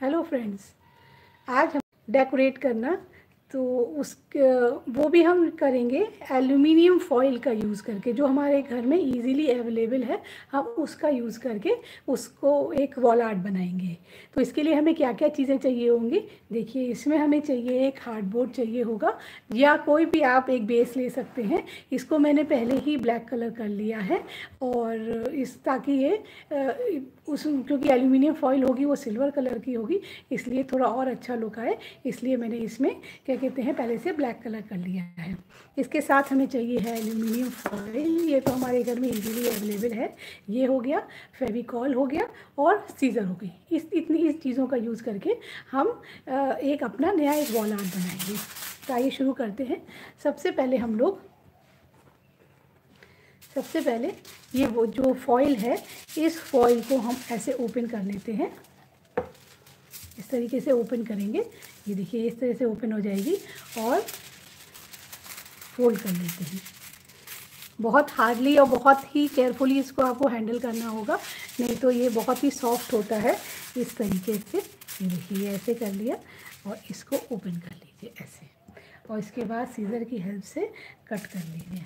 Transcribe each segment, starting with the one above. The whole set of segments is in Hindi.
हेलो फ्रेंड्स आज हम डेकोरेट करना तो उस वो भी हम करेंगे एल्यूमिनियम फॉइल का यूज़ करके, जो हमारे घर में इजीली अवेलेबल है, हम उसका यूज़ करके उसको एक वॉल आर्ट बनाएँगे। तो इसके लिए हमें क्या क्या चीज़ें चाहिए होंगी? देखिए, इसमें हमें चाहिए एक हार्डबोर्ड चाहिए होगा, या कोई भी आप एक बेस ले सकते हैं। इसको मैंने पहले ही ब्लैक कलर कर लिया है, और इस, ताकि ये उस क्योंकि एल्यूमिनियम फॉइल होगी, वो सिल्वर कलर की होगी, इसलिए थोड़ा और अच्छा लुक आए। इसलिए मैंने इसमें, क्या कहते हैं, पहले से ब्लैक कलर कर लिया है। इसके साथ हमें चाहिए है एल्यूमिनियम फॉइल ये तो हमारे घर में इजीली अवेलेबल है। ये हो गया, फेविकॉल हो गया और सीज़र हो गई। इस, इतनी इस चीज़ों का यूज़ करके हम एक अपना नया एक वॉल आर्ट बनाएँगे। तो आइए शुरू करते हैं। सबसे पहले हम लोग सबसे पहले ये वो जो फॉइल है, इस फॉइल को हम ऐसे ओपन कर लेते हैं। इस तरीके से ओपन करेंगे। ये देखिए, इस तरह से ओपन हो जाएगी और फोल्ड कर लेते हैं। बहुत हार्डली और बहुत ही केयरफुली इसको आपको हैंडल करना होगा, नहीं तो ये बहुत ही सॉफ्ट होता है। इस तरीके से ये देखिए ऐसे कर लिया और इसको ओपन कर लीजिए ऐसे। और इसके बाद सीज़र की हेल्प से कट कर लीजिए।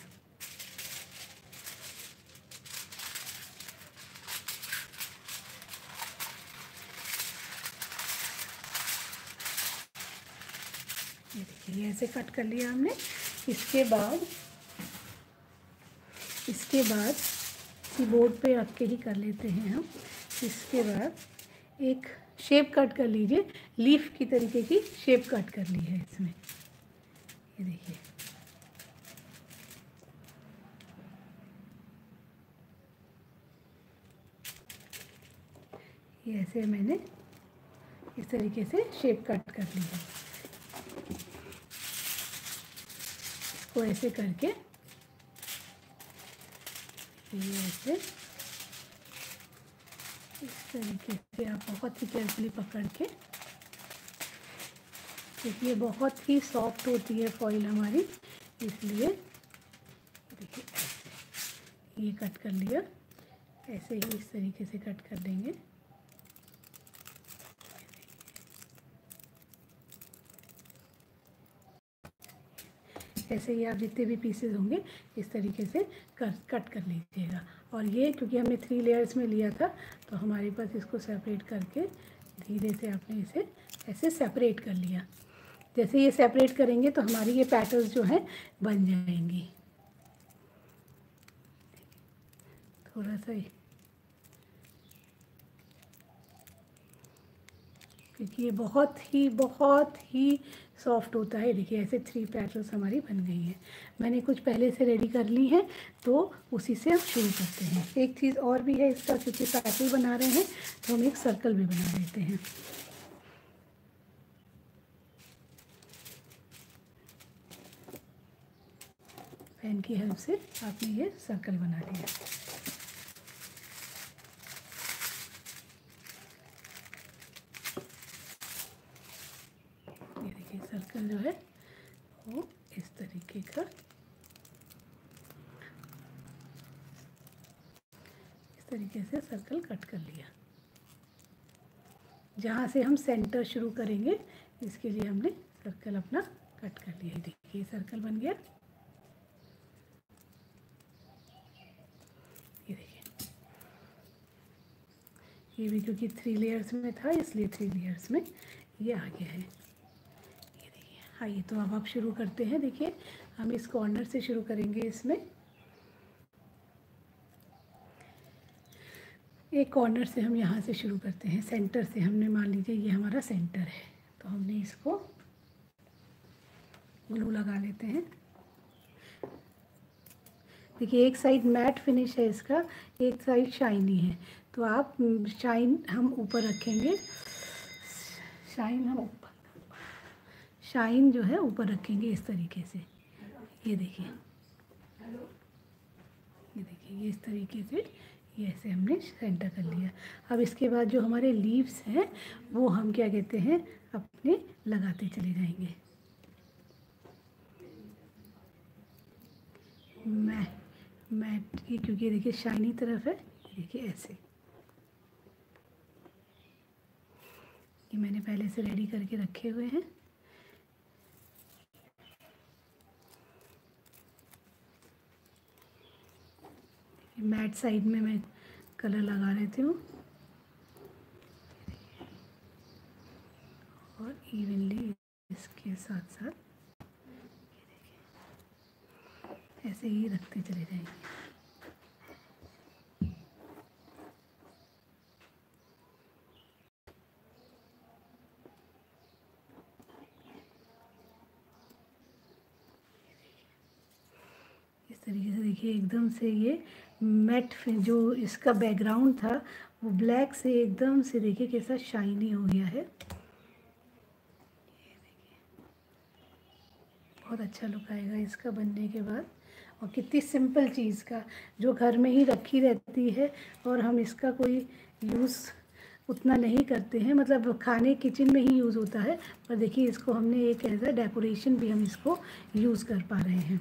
ये ऐसे कट कर लिया हमने। इसके बाद इसके बाद कीबोर्ड पे रख के ही कर लेते हैं हम। इसके बाद एक शेप कट कर लीजिए। लीफ की तरीके की शेप कट कर ली है इसमें। ये देखिए। ये ऐसे मैंने इस तरीके से शेप कट कर ली है। इसको ऐसे करके ऐसे इस तरीके से आप बहुत ही केयरफुली पकड़ के ये बहुत ही सॉफ्ट होती है फॉइल हमारी, इसलिए देखिए ऐसे, ये कट कर लिया, ऐसे ही इस तरीके से कट कर देंगे। ऐसे ही आप जितने भी पीसेस होंगे, इस तरीके से कर कट कर लीजिएगा। और ये क्योंकि हमने थ्री लेयर्स में लिया था तो हमारे पास इसको सेपरेट करके धीरे से आपने इसे ऐसे सेपरेट कर लिया। जैसे ये सेपरेट करेंगे तो हमारी ये पैटर्न्स जो हैं, बन जाएँगी। थोड़ा सा क्योंकि ये बहुत ही बहुत ही सॉफ्ट होता है। देखिए, ऐसे थ्री पैटर्न्स हमारी बन गई हैं। मैंने कुछ पहले से रेडी कर ली हैं तो उसी से हम शुरू करते हैं। एक चीज़ और भी है इसका, क्योंकि पैटर्न बना रहे हैं तो हम एक सर्कल भी बना लेते हैं। पेन की हेल्प से आपने ये सर्कल बना लिया सर्कल जो है वो इस तरीके का इस तरीके से सर्कल कट कर लिया। जहाँ से हम सेंटर शुरू करेंगे, इसके लिए हमने सर्कल अपना कट कर लिया। देखिए सर्कल बन गया। ये देखिए। ये भी क्योंकि थ्री लेयर्स में था, इसलिए थ्री लेयर्स में ये आ गया है। आइए तो अब आप शुरू करते हैं। देखिए, हम इस कॉर्नर से शुरू करेंगे इसमें। एक कॉर्नर से हम यहाँ से शुरू करते हैं। सेंटर से हमने मान लीजिए ये हमारा सेंटर है। तो हमने इसको ग्लू लगा लेते हैं। देखिए, एक साइड मैट फिनिश है इसका, एक साइड शाइनी है। तो आप शाइन हम ऊपर रखेंगे। शाइन हम शाइन जो है ऊपर रखेंगे इस तरीके से। ये देखिए। ये देखिए, ये इस तरीके से ये ऐसे हमने सेंटर कर लिया। अब इसके बाद जो हमारे लीव्स हैं, वो हम क्या कहते हैं? अपने लगाते चले जाएँगे। मैं मैं, ये क्योंकि देखिए शाइनी तरफ़ है देखिए ऐसे। ये मैंने पहले से रेडी करके रखे हुए हैं। मैट साइड में मैं कलर लगा लेती हूँ। और इवनली इसके साथ साथ ऐसे ही रखते चले जाएँगे इस देखिए एकदम से ये मैट जो इसका बैकग्राउंड था, वो ब्लैक से एकदम से देखिए कैसा शाइनी हो गया है। बहुत अच्छा लुक आएगा इसका बनने के बाद। और कितनी सिंपल चीज़ का, जो घर में ही रखी रहती है और हम इसका कोई यूज़ उतना नहीं करते हैं। मतलब खाने किचन में ही यूज़ होता है, पर देखिए इसको हमने एक एज डेकोरेशन भी हम इसको यूज़ कर पा रहे हैं।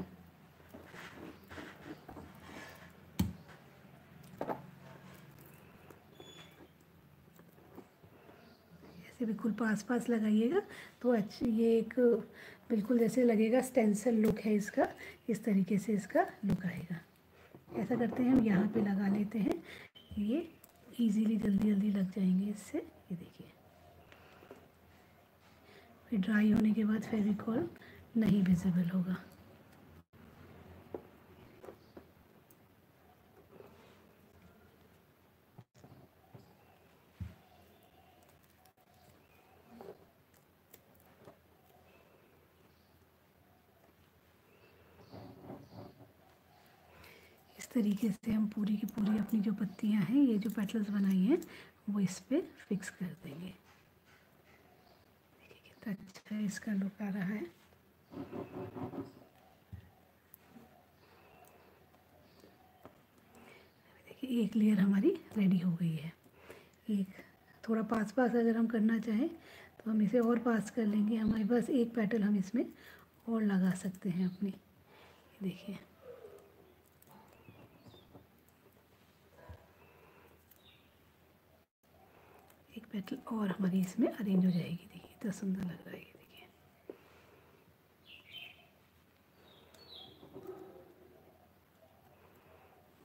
ऐसे बिल्कुल पास पास लगाइएगा तो अच्छी, ये एक बिल्कुल जैसे लगेगा स्टेंसल लुक है इसका, इस तरीके से इसका लुक आएगा। ऐसा करते हैं, हम यहाँ पे लगा लेते हैं। ये इजीली जल्दी जल्दी लग जाएँगे इससे, ये देखिए। फिर ड्राई होने के बाद फेविकॉल नहीं विजिबल होगा। तरीके से हम पूरी की पूरी अपनी जो पत्तियाँ हैं, ये जो पेटल्स बनाई हैं, वो इस पर फिक्स कर देंगे। देखिए कितना अच्छा इसका लुक आ रहा है। देखिए, एक लेयर हमारी रेडी हो गई है। एक थोड़ा पास पास अगर हम करना चाहें तो हम इसे और पास कर लेंगे। हमारे पास एक पेटल हम इसमें और लगा सकते हैं अपनी। देखिए एक पेटल और हमारी इसमें अरेंज हो जाएगी, देखिए, इतना सुंदर लग रहा है देखिए।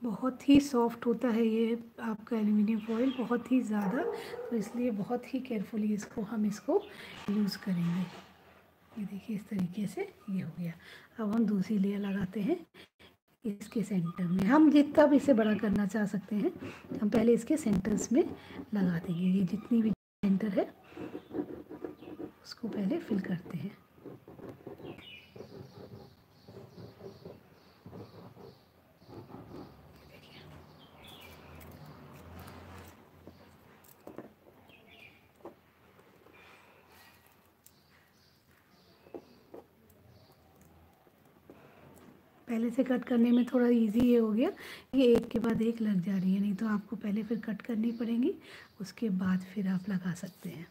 बहुत ही सॉफ्ट होता है ये आपका एल्यूमिनियम फॉइल बहुत ही ज़्यादा तो इसलिए बहुत ही केयरफुली इसको, हम इसको यूज़ करेंगे। ये देखिए, इस तरीके से ये हो गया। अब हम दूसरी लेयर लगाते हैं। इसके सेंटर में। हम जितना भी इसे बड़ा करना चाह सकते हैं, हम पहले इसके सेंटर्स में लगा देंगे। ये जितनी भी सेंटर है, उसको पहले फिल करते हैं। पहले से कट करने में थोड़ा इजी ये हो गया ये एक के बाद एक लग जा रही है, नहीं तो आपको पहले फिर कट करनी पड़ेगी, उसके बाद फिर आप लगा सकते हैं।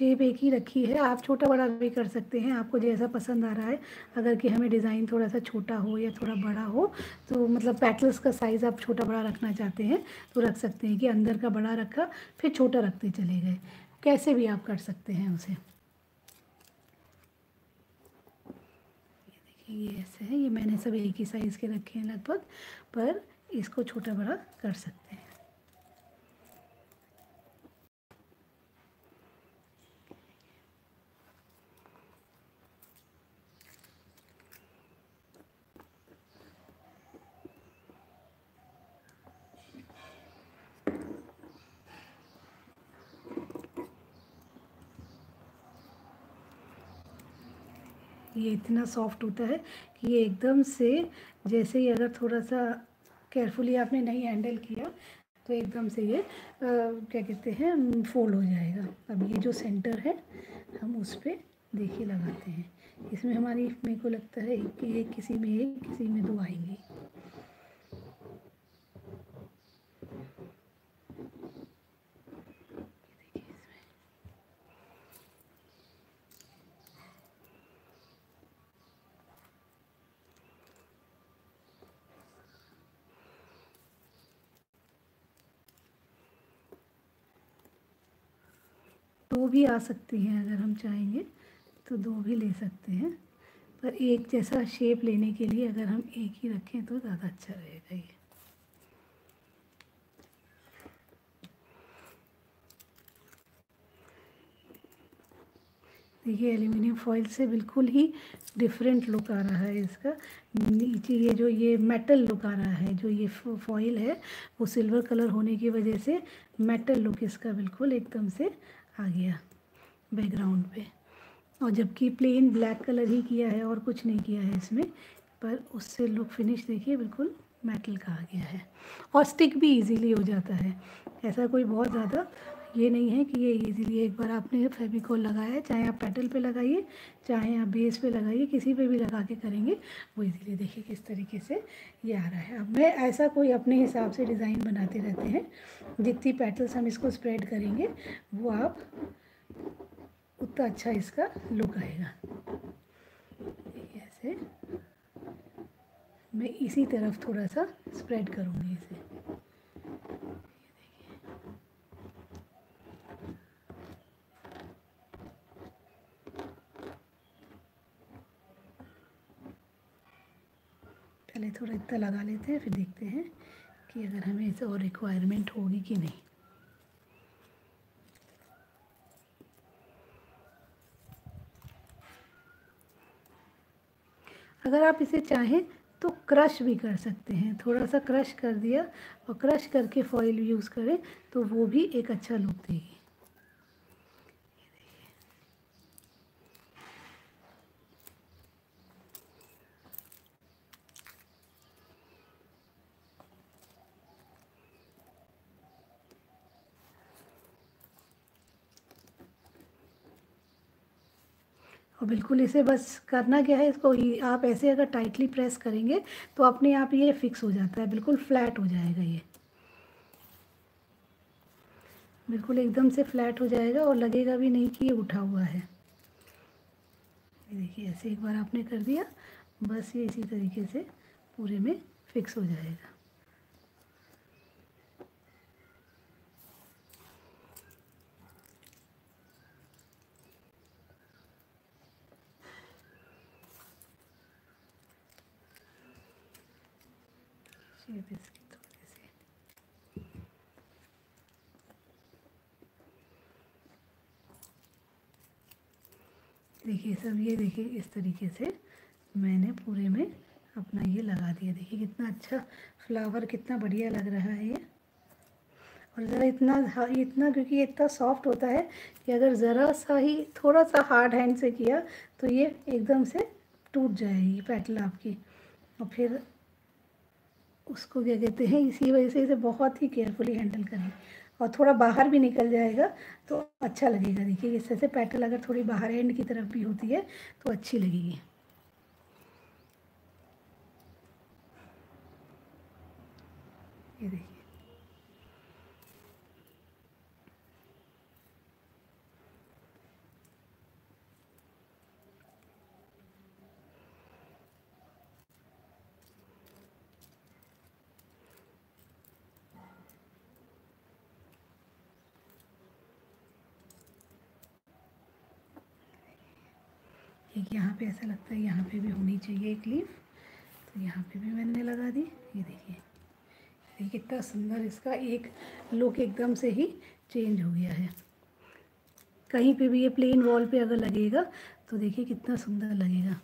शेप एक ही रखी है। आप छोटा बड़ा भी कर सकते हैं। आपको जैसा पसंद आ रहा है। अगर कि हमें डिज़ाइन थोड़ा सा छोटा हो या थोड़ा बड़ा हो तो मतलब पैटल्स का साइज़ आप छोटा बड़ा रखना चाहते हैं तो रख सकते हैं कि अंदर का बड़ा रखा, फिर छोटा रखते चले गए। कैसे भी आप कर सकते हैं उसे। ये ऐसे है। ये मैंने सब एक ही साइज़ के रखे हैं लगभग, पर इसको छोटा बड़ा कर सकते हैं। ये इतना सॉफ्ट होता है कि ये एकदम से जैसे ही अगर थोड़ा सा केयरफुली आपने नहीं हैंडल किया तो एकदम से ये आ, क्या कहते हैं फोल्ड हो जाएगा। अब ये जो सेंटर है हम उस पर देखिए लगाते हैं। इसमें हमारी मेरे को लगता है कि एक किसी में एक किसी में दो आएँगी। दो भी आ सकती हैं अगर हम चाहेंगे तो दो भी ले सकते हैं। पर एक जैसा शेप लेने के लिए अगर हम एक ही रखें तो ज़्यादा अच्छा रहेगा ये। देखिए एल्यूमिनियम फॉइल से बिल्कुल ही डिफरेंट लुक आ रहा है इसका। नीचे ये जो ये मेटल लुक आ रहा है, जो ये फॉइल है, वो सिल्वर कलर होने की वजह से मेटल लुक इसका बिल्कुल एकदम से आ गया बैकग्राउंड पे। और जबकि प्लेन ब्लैक कलर ही किया है और कुछ नहीं किया है इसमें, पर उससे लुक फिनिश देखिए, बिल्कुल मेटल का आ गया है। और स्टिक भी इजीली हो जाता है। ऐसा कोई बहुत ज़्यादा ये नहीं है कि ये इजीली एक बार आपने फेविकॉल लगाया चाहे आप पेटल पे लगाइए, चाहे आप बेस पे लगाइए, किसी पे भी लगा के करेंगे, वो इजीली देखिए किस तरीके से ये आ रहा है। अब मैं ऐसा कोई अपने हिसाब से डिज़ाइन बनाते रहते हैं, जितनी पेटल्स हम इसको स्प्रेड करेंगे, वो आप उतना अच्छा इसका लुक आएगा। ऐसे मैं इसी तरफ़ थोड़ा सा स्प्रेड करूँगी इसे। पहले थोड़ा इतना लगा लेते हैं, फिर देखते हैं कि अगर हमें इसे और रिक्वायरमेंट होगी कि नहीं। अगर आप इसे चाहें तो क्रश भी कर सकते हैं। थोड़ा सा क्रश कर दिया और क्रश करके फॉइल यूज़ करें तो वो भी एक अच्छा लुक देगी और बिल्कुल इसे बस करना क्या है, इसको आप ऐसे अगर टाइटली प्रेस करेंगे तो अपने आप ये फिक्स हो जाता है, बिल्कुल फ्लैट हो जाएगा ये। बिल्कुल एकदम से फ्लैट हो जाएगा और लगेगा भी नहीं कि ये उठा हुआ है। देखिए, ऐसे एक बार आपने कर दिया, बस ये इसी तरीके से पूरे में फिक्स हो जाएगा। थोड़ी सी देखिए सब ये देखिए, इस तरीके से मैंने पूरे में अपना ये लगा दिया। देखिए, कितना अच्छा फ्लावर, कितना बढ़िया लग रहा है ये। और ज़रा इतना इतना, क्योंकि ये इतना सॉफ्ट होता है कि अगर ज़रा सा ही, थोड़ा सा हार्ड हैंड से किया तो ये एकदम से टूट जाएगी पेटल आपकी। और फिर उसको क्या कहते हैं, इसी वजह से इसे बहुत ही केयरफुली हैंडल करें। और थोड़ा बाहर भी निकल जाएगा तो अच्छा लगेगा। देखिए, इस तरह से पैटल अगर थोड़ी बाहर एंड की तरफ़ भी होती है तो अच्छी लगेगी। ये देखिए एक यहाँ पे ऐसा लगता है यहाँ पे भी होनी चाहिए एक लीफ। तो यहाँ पे भी मैंने लगा दी। ये देखिए। देखिए कितना सुंदर इसका एक लुक एकदम से ही चेंज हो गया है। कहीं पे भी ये प्लेन वॉल पे अगर लगेगा तो देखिए कितना सुंदर लगेगा।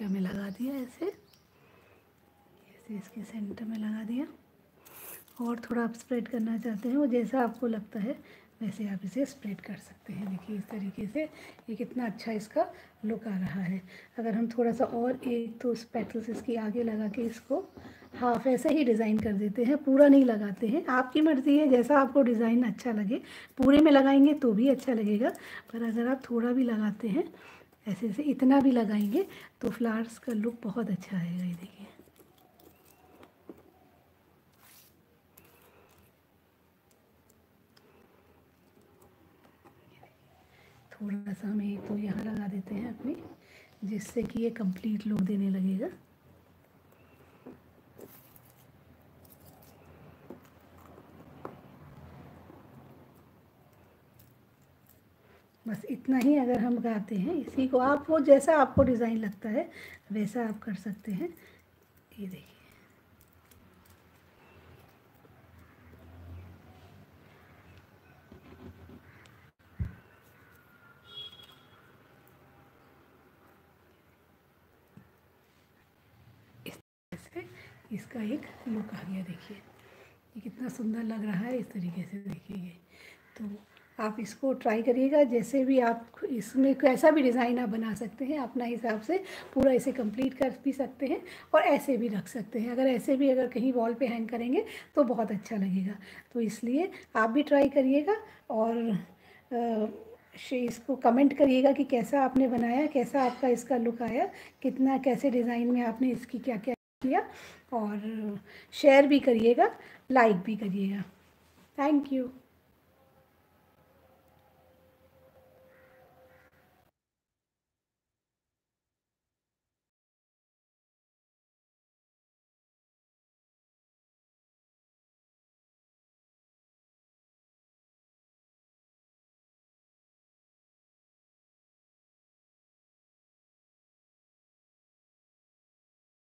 सेंटर में लगा दिया ऐसे। ऐसे इसके सेंटर में लगा दिया। और थोड़ा आप स्प्रेड करना चाहते हैं, वो जैसा आपको लगता है, वैसे आप इसे स्प्रेड कर सकते हैं। देखिए इस तरीके से ये कितना अच्छा इसका लुक आ रहा है। अगर हम थोड़ा सा और एक तो उस पेटल्स इसकी आगे लगा के इसको हाफ़ ऐसे ही डिज़ाइन कर देते हैं, पूरा नहीं लगाते हैं। आपकी मर्ज़ी है, जैसा आपको डिज़ाइन अच्छा लगे। पूरे में लगाएँगे तो भी अच्छा लगेगा, पर अगर आप थोड़ा भी लगाते हैं ऐसे ऐसे इतना भी लगाएँगे तो फ्लावर्स का लुक बहुत अच्छा आएगा, ये देखिए। थोड़ा सा हम एक तो यहाँ लगा देते हैं अपनी, जिससे कि ये कंप्लीट लुक देने लगेगा। इतना ही अगर हम गाते हैं, इसी को आप वो जैसा आपको डिज़ाइन लगता है, वैसा आप कर सकते हैं। ये देखिए। इसका एक लुक आ गया, देखिए। ये कितना सुंदर लग रहा है, इस तरीके से देखिए तो आप इसको ट्राई करिएगा, जैसे भी आप इसमें कैसा भी डिज़ाइन आप बना सकते हैं, अपना हिसाब से पूरा इसे कंप्लीट कर भी सकते हैं और ऐसे भी रख सकते हैं। अगर ऐसे भी अगर कहीं वॉल पे हैंग करेंगे तो बहुत अच्छा लगेगा। तो इसलिए आप भी ट्राई करिएगा और इसको कमेंट करिएगा कि कैसा आपने बनाया, कैसा आपका इसका लुक आया, कितना, कैसे डिज़ाइन में आपने इसकी क्या क्या किया और शेयर भी करिएगा लाइक भी करिएगा। Thank you